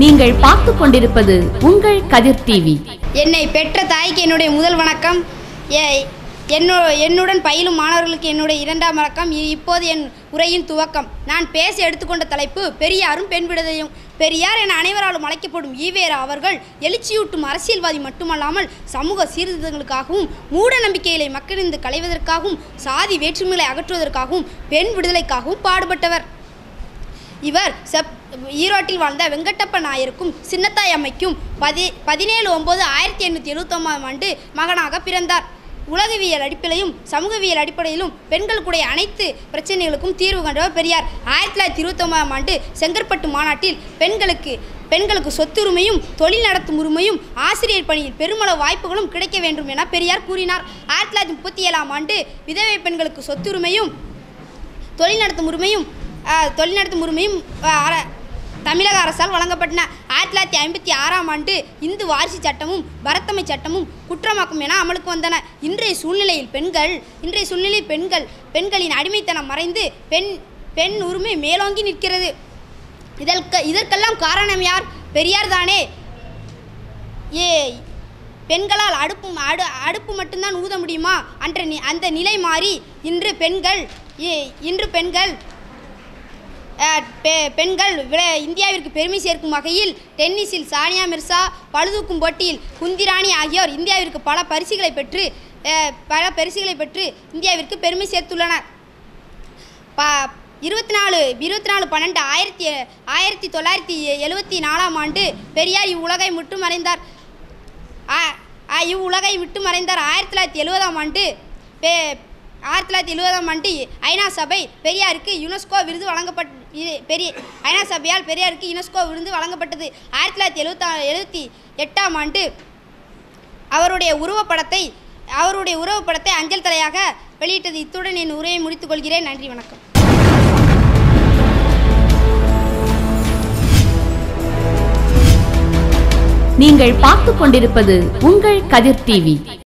நீங்கள் பார்த்து கொண்டிருப்பது உங்கள் கதிர் டிவி என்னை பெற்ற தாய்க்கு என்னுடைய முதல் வணக்கம். என்னோ என்னுடன் பயிலும் மாணவர்களுக்கு என்னுடைய இரண்டாம் வணக்கம். இப்போது என் உரையின் துவக்கம். நான் பேச எடுத்துக்கொண்ட தலைப்பு பெரியாரும் பெண் விடுதலையும். பெரியார் என அனைவராலும் அழைக்கப்படும் ஈவேரா அவர்கள் எழுச்சியூட்டும் அரசியல்வாதி மட்டுமல்லாமல் சமூக சீர்திருத்தங்களுக்காகவும் மூட நம்பிக்கைகளை மக்களிருந்து களைவதற்காகவும் சாதி வேற்றுமைகளை அகற்றுவதற்காகவும் பெண் விடுதலைக்காகவும் பாடுபட்டவர். இவர் செப் ஈரோட்டில் வாழ்ந்த வெங்கட்டப்ப நாயருக்கும் சின்னத்தாய் அம்மைக்கும் பதி பதினேழு ஒம்பது ஆயிரத்தி எண்ணூற்றி எழுபத்தொம்பதாம் ஆண்டு மகனாக பிறந்தார். உலகவியல் அடிப்படையிலும் சமூகவியல் அடிப்படையிலும் பெண்களுக்குடைய அனைத்து பிரச்சனைகளுக்கும் தீர்வு கண்டவர் பெரியார். ஆயிரத்தி தொள்ளாயிரத்தி இருபத்தொம்பதாம் ஆண்டு செங்கற்பட்டு மாநாட்டில் பெண்களுக்கு பெண்களுக்கு சொத்துரிமையும் தொழில் நடத்தும் உரிமையும் ஆசிரியர் பணியில் பெருமளவு வாய்ப்புகளும் கிடைக்க வேண்டும் என பெரியார் கூறினார். ஆயிரத்தி தொள்ளாயிரத்தி முப்பத்தி ஏழாம் ஆண்டு விதவை பெண்களுக்கு சொத்துரிமையும் தொழில் நடத்தும் உரிமையும் தொழில்நடத்தும் உரிமையும் அர- தமிழக அரசால் வழங்கப்பட்டன. ஆயிரத்தி தொள்ளாயிரத்தி ஐம்பத்தி ஆறாம் ஆண்டு இந்து வாரிசு சட்டமும் பரத்தமை சட்டமும் குற்றமாக்கும் என அமலுக்கு வந்தன. இன்றைய சூழ்நிலையில் பெண்கள் இன்றைய சூழ்நிலையில் பெண்கள் பெண்களின் அடிமைத்தனம் மறைந்து பெண் பெண் உரிமை மேலோங்கி நிற்கிறது. இதற்கு இதற்கெல்லாம் காரணம் யார்? பெரியார் தானே. ஏ பெண்களால் அடுப்பு அடு அடுப்பு மட்டும்தான் ஊத முடியுமா? அன்ற நி- அந்த நிலை மாறி இன்று பெண்கள் ஏ- இன்று பெண்கள் பெ- பெண்கள் விளை இந்தியாவிற்கு பெருமை சேர்க்கும் வகையில் டென்னிஸில் சானியா மிர்சா பழுதூக்கும் போட்டியில் குந்திராணி ஆகியோர் இந்தியாவிற்கு பல பரிசுகளை பெற்று பல பரிசுகளை பெற்று இந்தியாவிற்கு பெருமை சேர்த்துள்ளனர். ப இருபத்தி நாலு இருபத்தி நாலு பன்னெண்டு ஆயிரத்தி ஆயிரத்தி தொள்ளாயிரத்தி எழுவத்தி நாலாம் ஆண்டு பெரியார் இவ்வுலகை விட்டு மறைந்தார் ஆ- இவ்வுலகை விட்டு மறைந்தார் ஆயிரத்தி தொள்ளாயிரத்தி எழுபதாம் ஆண்டு பெ ஆயிரத்தி தொள்ளாயிரத்தி எழுபதாம் ஆண்டு ஐநா சபை பெரியாருக்கு யுனெஸ்கோ விருது வழங்கப்பட் இது பெரிய ஐநா சபையால் பெரியாருக்கு யுனெஸ்கோ விருந்து வழங்கப்பட்டது. ஆயிரத்தி தொள்ளாயிரத்தி எழுபத்தா எழுபத்தி எட்டாம் ஆண்டு அவருடைய உருவப்படத்தை அவருடைய உருவப்படத்தை அஞ்சல் தலையாக வெளியிட்டது. இத்துடன் என் உரையை முடித்துக் கொள்கிறேன். நன்றி வணக்கம். நீங்கள் பார்த்து கொண்டிருப்பது உங்கள் கதிர் டிவி.